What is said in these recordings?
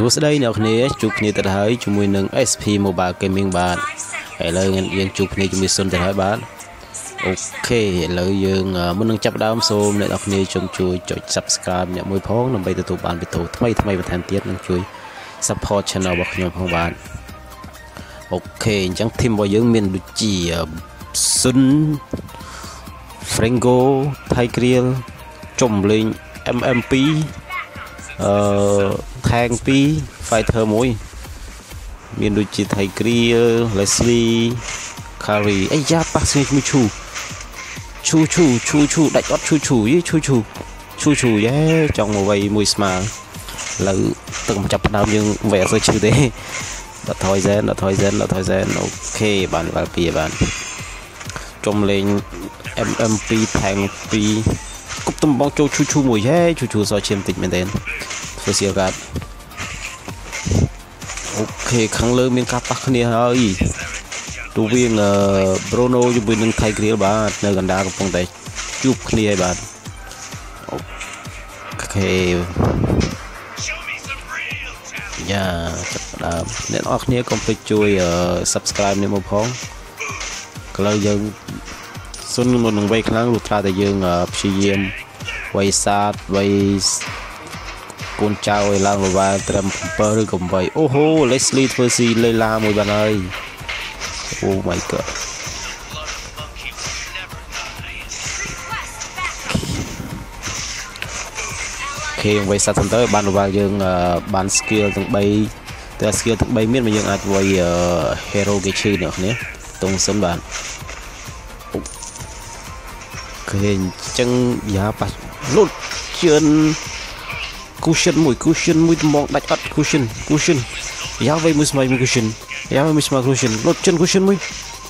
សួស្តីអ្នកគ្នាជួបគ្នាទៅហើយជាមួយនឹង SP Mobile Gaming បាទឥឡូវយើងជួបគ្នាជាមួយសុនទៅហើយបាទអូខេឥឡូវយើងមុននឹងចាប់ដើមសូមអ្នកនរគ្នាជុំជួយចុច Subscribe អ្នកមួយផងដើម្បីទទួលបានវីដេអូថ្មីថ្មីបន្ថែមទៀតនិងជួយ Support Channel របស់ខ្ញុំផងបាទអូខេអញ្ចឹង team របស់យើងមានដូចជាសុន Frango Tigreal ចំលេង MM2 អឺ ថែង2 fighter 1មានដូចជា Tigreal Leslie Curry អីយ៉ាប៉ះស្ងឈ្មោះឈូឈូឈូឈូឈូដាច់អត់ឈូឈូយីឈូឈូឈូឈូយេចង់មកវៃមួយស្មើឥឡូវទឹកមកចាប់ផ្ដើមយើងវាអត់សូវឈឺទេដល់ថយសែនដល់ថយសែនដល់ថយសែនអូខេបានបាល់ពីបានចំលេង MM2 ថែង2គប់តំបងចូលឈូឈូមួយហេឈូឈូសឈាមតិចមែនទេ ធ្វើសៀកាត់អូខេខាងលើមានការប៉ះគ្នាហើយទូវាង Bruno ជាមួយនឹង Tigreal បាទនៅកណ្ដាលកំពុងតែជួបគ្នាហើយបាទអូខេយ៉ាចាប់ដើមអ្នកនរគ្នាកុំភ្លេចជួយ Subscribe នេះមកផងឥឡូវយើងសុនមុននឹងវ័យខ្លាំងលុះត្រាតែយើងព្យាយាមវ័យសាទវ័យ កូនចៅឲ្យឡើងលវ៉ាត្រឹម7ឬក៏8អូហូ Leslie ធ្វើស៊ីលេឡាមួយបានហើយ Oh my god ខេវ័យសាត់ទៅបានលវ៉ាយើងបាន skill ទាំង3តែ skill ទាំង3មានមកយើងអាចវ័យ hero គេឈឺអ្នកនេះតងសិនបានឃើញចឹងយ៉ាប៉ះលុតជឿន cushion មួយ cushion មួយដំបងដាច់អត់ cushion cushion យ៉ាវៃមួយស្មៃមួយ cushion យ៉ាវៃមួយស្មៃ cushion លុតជឿន cushion មួយ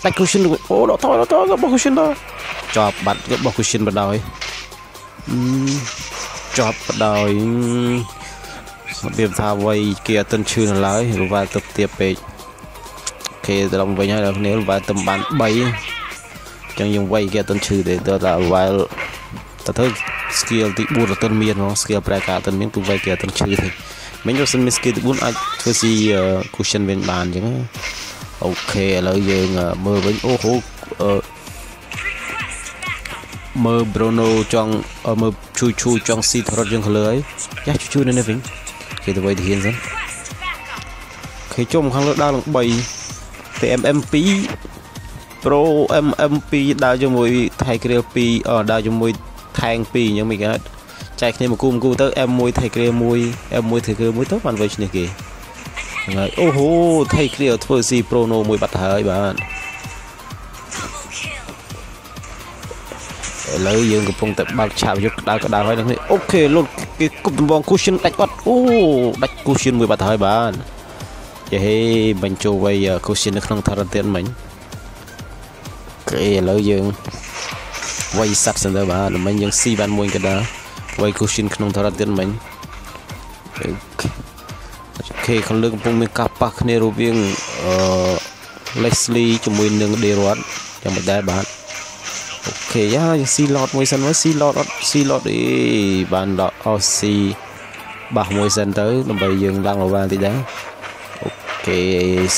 ដាច់ cushion អូដកថយដកថយរបស់ cushion ដល់ជាប់បាត់របស់ cushion បដោយជាប់បដោយរបៀបថាវៃគេអត់ទាន់ឈឺនៅឡើយរវ៉ាទឹកទៀតពេកគេត្រង់វិញហើយដល់គ្នារវ៉ាទំបាន3ចឹងយើងវៃគេអត់ទាន់ឈឺទេទៅតែរវ៉ាទៅទៅ skill ទី4អត់ទាន់មានហ្មង skill ប្រែការអត់ទាន់មានគឺវៃគេអត់ទាន់ឈឺទេមិញរសិនមាន skill ទី4អាចធ្វើស៊ី cushion វិញបានចឹងអូខេឥឡូវយើងមើលវិញអូហូមើល Bruno ចង់មើលឈូឈូចង់ស៊ីថរត់យើងខលើហើយយ៉ាឈូឈូនៅនេះវិញគេទៅវៃទៅហ៊ានសិនគេជុំខាងលើដើរឡើង3តែ MM2 Pro MM2 ដើរជាមួយ Tigreal 2អដើរជាមួយ ថែង2អញ្ចឹងមិនកើតចែកគ្នាមកគូមកគូទៅ M1 Tigreal 1 M1 Tigreal 1ទៅបានវៃឈ្នះគេហ្នឹងហើយអូហូ Tigreal ធ្វើ C Pro No មួយបាត់ទៅហើយបាទឥឡូវយើងកំពុងតែបើកឆាបយកក្តៅក្តៅហើយនេះអូខេលុតគេគប់ដំបង cushion ដាច់អត់អូដាច់ cushion មួយបាត់ទៅហើយបាទយេហេបញ្ចូលវៃ cushion នៅក្នុង turret ទៀតមិញគេឥឡូវយើង វៃសັດសិនទៅបាទមិញយើងស៊ីបានមួយកដាវៃ cushion ក្នុង turret ទៀតមិញអូខេខាងលើកំពុងមានការប៉ះគ្នារវាងអឺ Leslie ជាមួយនឹង Derot យ៉ាងមិនដែរបាទអូខេយ៉ាយើងស៊ីឡតមួយសិនមកស៊ីឡតអត់ស៊ីឡតអីបានដកអស់ស៊ីបាសមួយសិនទៅដើម្បីយើងឡើងរវ៉ាបន្តិចដែរអូខេ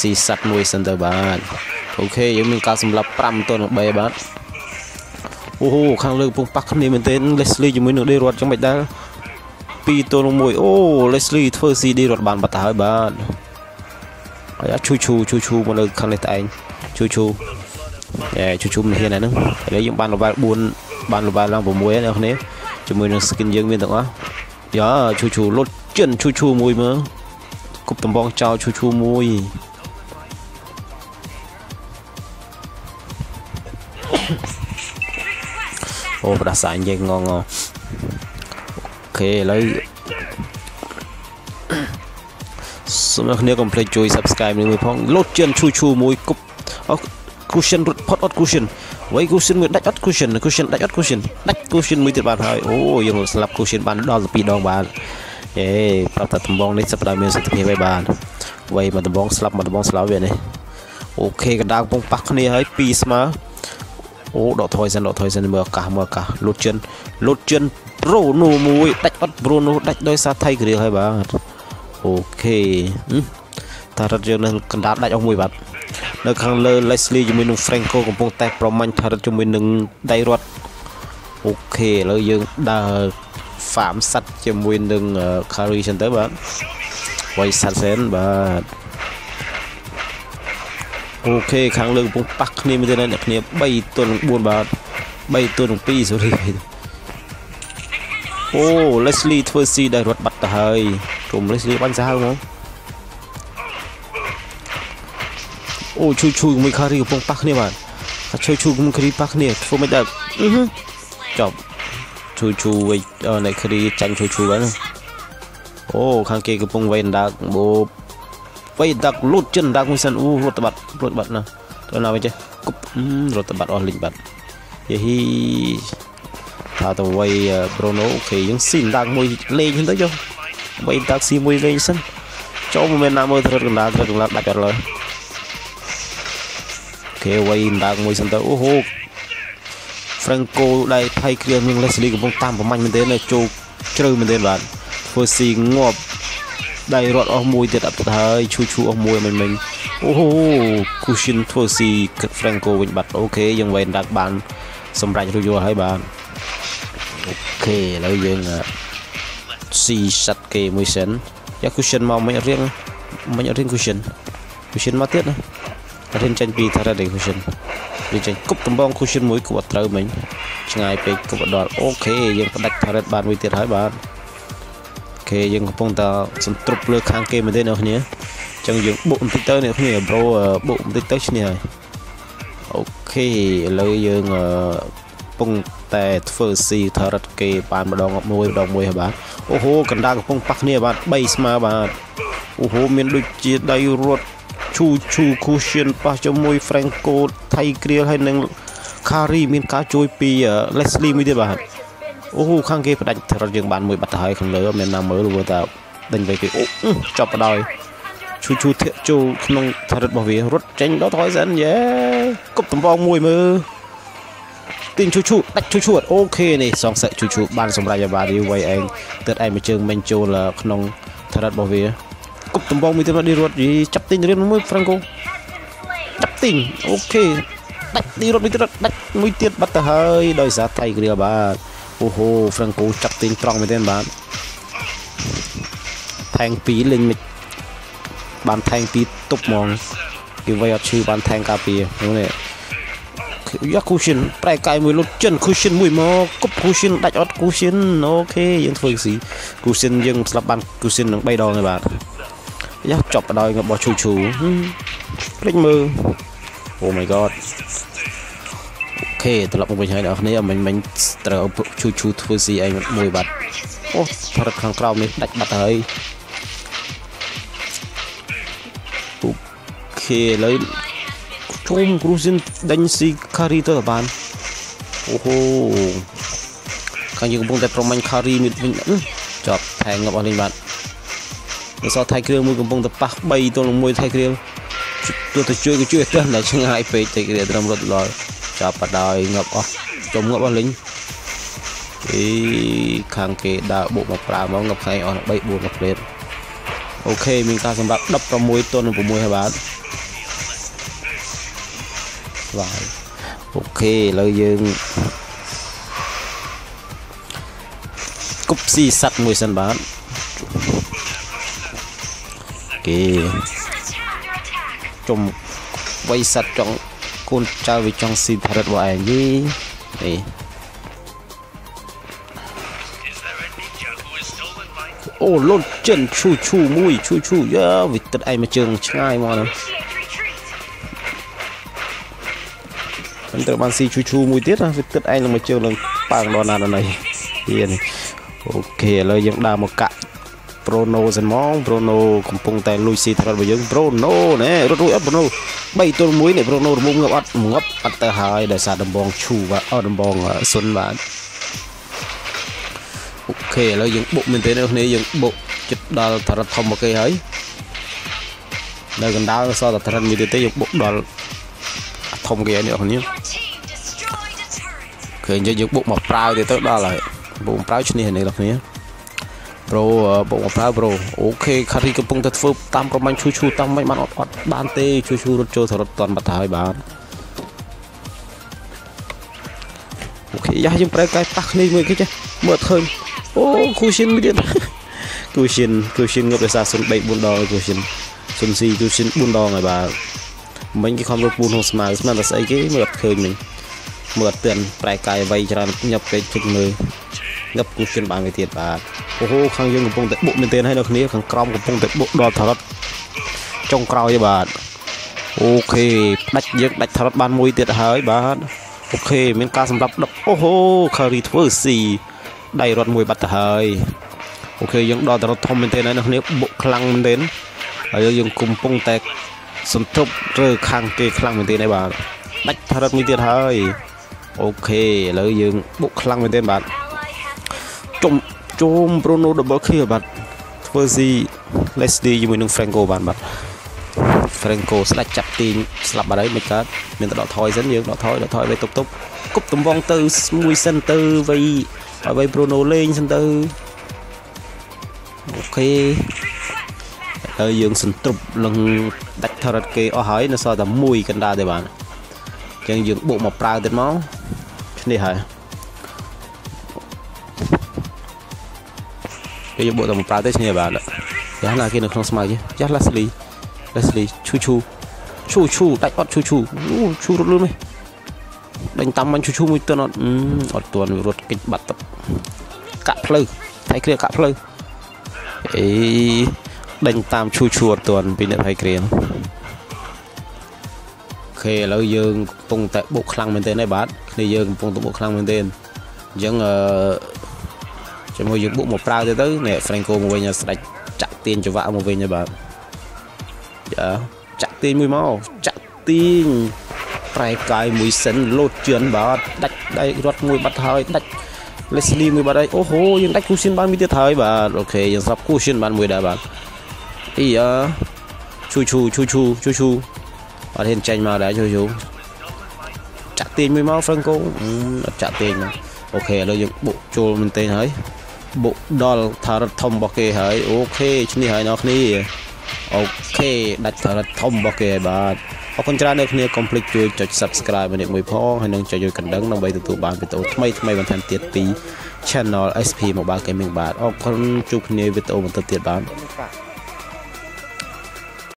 ស៊ីសាត់មួយសិនទៅបាទអូខេយើងមានការសម្លាប់5ទល់នឹង3បាទ អូហូខាងលើកំពុងប៉ះគ្នាមែនទែន Leslie ជាមួយនឹង D រត់ចឹងមិនដែរ2ទល់នឹង1អូ Leslie ធ្វើ CD រត់បានបាត់ទៅហើយបាទអាឈូឈូឈូឈូមកនៅខាងនេះតែឯងឈូឈូអេជជុំនេះហ្នឹងឥឡូវយើងបាន level 4បាន level ឡើង6ហើយអ្នកគ្នាជាមួយនឹង skin យើងមានទាំងអស់យ៉ាឈូឈូលុតចិនឈូឈូមួយមើលគប់ដំបងចោលឈូឈូមួយ អូប្រដាសាញ់យើងងងអូខេឥឡូវសូមអ្នកគ្នាកុំភ្លេចជួយ subscribe នេះមួយផងលុតចិនឈូឈូមួយគប់ cushion រត់ផុតអត់ cushion វៃ cushion មួយដាច់អត់ cushion cushion ដាច់អត់ cushion ដាច់ cushion មួយទៀតបានហើយអូយើងស្លាប់ cushion បានដល់ទៅ2ដងបានអេប្រាប់ថាដំបងនេះសិបតែមានសិទ្ធិភាពឲ្យបានវៃមកដំបងស្លាប់មកដំបងស្លាប់វានេះអូខេកណ្ដាលកំពុងប៉ះគ្នាហើយ2ស្មើ អូដកថយសិនដកថយសិនមើលឱកាសមើលឱកាសលូតជិនលូតជិនប្រូណូមួយដាច់អត់ប្រូណូដាច់ដោយសារថៃគ្រៀលហើយបាទអូខេតារត់យើងនៅកណ្ដាលដាច់អស់មួយបាទនៅខាងលើ Leslie ជាមួយនឹង Franco កំពុងតែប្រមាញ់ថារត់ជាមួយនឹងដៃរត់អូខេឥឡូវយើងដើរ farm សัตว์ជាមួយនឹង Carry Center បាទ Voice Sassen បាទ អូខេខាងលើកំពុងប៉ះគ្នាមែនទេអ្នកគ្នា3ទល់នឹង4បាទ3ទល់នឹង2 sorry អូ Leslie ធ្វើស៊ីដែលរត់បាត់ទៅហើយក្រុម Leslie បាញ់សាហាវហ្មងអូឈូឈូមួយខារីកំពុងប៉ះគ្នាបាទឈូឈូមួយខារីប៉ះគ្នាធ្វើមិនដែរចប់ឈូឈូវិញអ្នកខារីចាញ់ឈូឈូហ្នឹងអូខាងគេកំពុងវៃអណ្ដាកបូវៃអណ្ដាកលូតចិនអណ្ដាកមួយសិនអូរត់បា ត់រត់បាត់ណាទៅណាវិញចេះគប់រត់បាត់អស់លីងបាត់យេហ៊ីថាទៅវៃប្រូណូអូខេយើងស៊ីអណ្ដាកមួយលេងហ្នឹងទៅចុះវៃអណ្ដាកស៊ីមួយលេងសិនចូលមិនមែនណាមើលទៅរត់កណ្ដាលទៅកណ្ដាលដាច់អត់ឡើយគេវៃអណ្ដាកមួយសិនទៅអូហូ Franco ដែលថៃគ្រានឹង Leslie កំពុងតាមប្រមាញ់មែនទេនៅចូលជ្រៅមែនទេបាទធ្វើស៊ីងាប់ ដៃរត់អស់មួយទៀតអត់ទៅហើយឈូឈូអស់មួយមិញមិញអូហូ cushion ធ្វើស៊ីគិត Franco វិញបាត់អូខេយើងវែងដាក់បាន សម្រាប់រួចយកហើយបាទអូខេឥឡូវយើងស៊ីសាត់គេមួយសិនយក cushion មកមិនរៀងមិនរៀង cushion cushion មកទៀតណារៀនចាញ់ពីថារ៉េ cushion វាចេញគប់ដំបង cushion មួយគប់អត់ត្រូវមិញឆ្ងាយពេកគប់អត់ដល់ okay យើងផ្ដាច់ turret បានមួយទៀតហើយបាទ okay យើងកំពុងតែសន្ទ្រប់លើខាងគេមែនទេអ្នកគ្នាអញ្ចឹងយើងបុកបន្តិចទៅអ្នកគ្នា bro បុកបន្តិចទៅឈ្នះហើយ okay ឥឡូវយើងកំពុងតែធ្វើ ស៊ី turret គេបានម្ដងមួយម្ដងមួយហើយបាទអូហូកណ្ដាលកំពុងប៉ះគ្នាបាទ3ស្មើបាទអូហូមានដូចជា Dyrroth ឈូឈូគូសៀនប៉ះជាមួយ Franco ថៃគ្រៀលហើយនឹង Kari មានការជួយពី Leslie មួយទៀតបាទ អូខាងគេផ្ដាច់រត់យើងបានមួយបាត់ទៅហើយខាងលើមានណាមើលមើលតែដេញទៅគេអូចប់បដ ாய் ឈូឈូធាក់ចូលក្នុងថរិតរបស់វារត់ចេញដល់ថយសិនយេគប់ដំបងមួយមើលទីងឈូឈូដាច់ឈូឈូអូខេនេះសងសឹកឈូឈូបានសម្រេចឲ្យបានយូរវៃឯងទើបឯងមួយជើងមិញចូលក្នុងថរិតរបស់វាគប់ដំបងមួយទៀតមកឌីរត់យីចាប់ទិញរៀនមួយហ្វ្រាំងកូចាប់ទិញអូខេដាច់ឌីរត់មួយទៀតដាច់មួយទៀតបាត់ទៅហើយដោយសារថៃគ្រាបាទ អូហូហ្វ្រាំងកូចាប់ទិញត្រង់មែនទេបាទថែង2លេងមិនបានថែង2ទប់ហ្មងគេវាយអត់ឈឺបានថែងការពារនេះយកគូស៊ីនប្រែកាយមួយលុតចិនគូស៊ីនមួយមកគប់គូស៊ីនដាច់អត់គូស៊ីនអូខេយើងធ្វើស៊ីគូស៊ីនយើងស្លាប់បានគូស៊ីននឹង3ដងហើយបាទយ៉ាចប់បដ ாய் របស់ឈូឈូភ្លេចមើលអូ my god អូ ខេត្រឡប់មកវិញហើយអ្នកគ្នាមិញមិញត្រូវឈូឈូធ្វើស៊ីឯងមួយបាត់អូថរិតខាងក្រោមនេះដាច់បាត់ហើយអូខេឥឡូវជុំគ្រូស៊ីនដេញស៊ីខារីទៅបានអូហូខាងយើងកំពុងតែប្រមាញ់ខារីវិញចប់ថែងាប់អស់លេងបាទនៅសល់ថៃគ្រឿងមួយកំពុងតែប៉ះ3ទល់នឹង1ថៃគ្រឿងទោះទៅជួយក៏ជួយទៅតែឆ្ងាយពេកថៃគ្រឿងត្រឹមរត់ដល់ ចាប់បដ ாய் ងាប់អស់ចុំងាប់អស់លេងអីខាងគេដើរបុកមកប្រើមកងាប់ខាងអស់3 4មកផ្លេតអូខេមានការសម្រាប់16ទល់នឹង6ហើយបាទបាទអូខេឥឡូវយើងគប់ស៊ីសัตว์មួយសិនបាទគេជុំវៃសัตว์ចង់ កូនចៅវាចង់ស៊ីផលិតរបស់ឯងយីនេះអូលុនចិនឈូឈូមួយឈូឈូយ៉ាវិទឹកឯងមកជើងឆ្ងាយមកណាខ្ញុំត្រូវបានស៊ីឈូឈូមួយទៀតណាវាទឹកឯងនឹងមកជើងនឹងប៉ាងដល់ណាដល់ណីទៀតអូខេឥឡូវយើងដើរមកកាក់ Prono សិនហ្មង Prono កំពុងតែលួចស៊ីថររបស់យើង Prono ណែរត់រួចអត់ Prono 3ទល់1នេះ Prono រមុំងាប់អត់ងាប់អត់ទៅហើយដោយសារដំបងឈូបាទអត់ដំបងសុនបាទអូខេឥឡូវយើងបុកមែនទេនៅគ្នាយើងបុកចិត្តដល់ថរធំមកគេហើយនៅកណ្ដាលសល់តែថរមួយទៀតទេយើងបុកដល់ធំគេហើយនេះអ្នកគ្នាឃើញយើងបុកមកប្រាវទៀតទៅដល់ហើយបុកប្រាវឈ្នះនេះអ្នកគ្នា ប្រូបុកមកប្រើប្រូអូខេខារីកំពុងតែធ្វើតាមប្រមាញ់ឈូឈូតាមមិនបានអត់អត់បានទេឈូឈូរត់ចូលទៅរត់តន់បាត់ទៅហើយបាទអូខេយ៉ាយើងប្រើកាយប៉ះគ្នាមួយគេចេះមើលឃើញអូគូស៊ីនមួយទៀតគូស៊ីនគូស៊ីនងប់ដោយសារ0 3 4ដងគូស៊ីនស៊ុនស៊ីគូស៊ីន4ដងហើយបាទមិញគេខំរត់ពូនក្នុងស្មៅស្មានតែស្អីគេមើលអត់ឃើញមិញមើលអត់ទាន់ប្រែកាយអ្វីច្រើនញាប់ពេកជិះមើល ងាប់គូស៊ីនបានវាទៀតបាទអូហូខាងយើងកំពុងតែបុកមែនទែនហើយនៅគ្នាខាងក្រោមកំពុងតែបុកដល់ថរត់ចុងក្រោយបាទអូខេដាច់យើងដាច់ថរត់បានមួយទៀតហើយបាទអូខេមានការសម្រាប់ដឹកអូហូខារីធ្វើស៊ីដៃរត់មួយបាត់ទៅហើយokay យើងដល់ turret ធំមែនទែនហើយនៅគ្នាបុកខ្លាំងមែនទែនហើយយើងកំពុងតែសន្ទ្រប់លើខាងគេខ្លាំងមែនទែនហើយបាទដាច់ turret មួយទៀតហើយ okay ឥឡូវយើងបុកខ្លាំងមែនទែនបាទ ជុំជុំ Bruno double kill បាទធ្វើស៊ី Leslie ជាមួយនឹង Franco បានបាទ Franco ស្ដាច់ចាប់ទាញស្លាប់បាត់ហើយមិនកើតមានតែដកថយសិនយើងដកថយដកថយទៅតុបតុបគប់តំបងទៅមួយសិនទៅវៃឲ្យវៃ Bruno លេងសិនទៅអូខេហើយយើងសន្ទប់នឹងដាច់ថរិតគេអស់ហើយនៅសល់តែមួយកណ្ដាលទេបាទអញ្ចឹងយើងបុកមកប្រើទៀតមកឈ្នះហើយ យកបុកទៅមកប្រើទេឈ្នះបាទយ៉ាណាគេនៅក្នុងស្មៅយ៉ា Leslie Leslie ឈូឈូឈូឈូដាច់អត់ឈូឈូអូឈូរត់លឿនមែនដេញតាមមិនឈូឈូមួយទៅអត់អត់ទាន់រត់កិច្ចបាត់ទឹកកាក់ផ្លូវថៃគ្រាកាក់ផ្លូវអេដេញតាមឈូឈូអត់ទាន់ពីអ្នកថៃគ្រាអូខេឥឡូវយើងកំពុងតែបុកខ្លាំងមែនទែនហើយបាទគ្នាយើងកំពុងតែបុកខ្លាំងមែនទែនអញ្ចឹងអឺ ជាមួយយើងបុកមកប្រើទៅទៅនេះ Franco មកវិញស្ដាច់ចាក់ទាញចង្វាក់មកវិញហើយបាទយ៉ាចាក់ទាញមួយមកចាក់ទាញប្រែកាយមួយសិនលោតជឿនបាទដាច់ដៃរត់មួយបាត់ហើយដាច់ Leslie មួយបាត់ហើយអូហូយើងដាច់ Cushion បានមួយទៀតហើយបាទអូខេយើងស្រាប់ Cushion បានមួយដែរបាទអីយ៉ាឈូឈូឈូឈូឈូឈូអត់ហ៊ានចាញ់មកដែរឈូឈូចាក់ទាញមួយមក Franco អត់ចាក់ទាញមកអូខេឥឡូវយើងបុកចូលមែនទេហើយ បុកដល់ថារត់ធំរបស់គេហើយអូខេឈ្នះហើយអ្នកគ្នាអូខេដាច់ថារត់ធំរបស់គេហើយបាទអរគុណច្រើនអ្នកគ្នាកុំភ្លេចជួយចុច Subscribe ម្នាក់មួយផងហើយនិងចុចយកកណ្ដឹងដើម្បីទទួលបានវីដេអូថ្មីថ្មីបន្ថែមទៀតពី Channel SP Mobile Gaming បាទអរគុណជួបគ្នាវីដេអូបន្តទៀតបាទ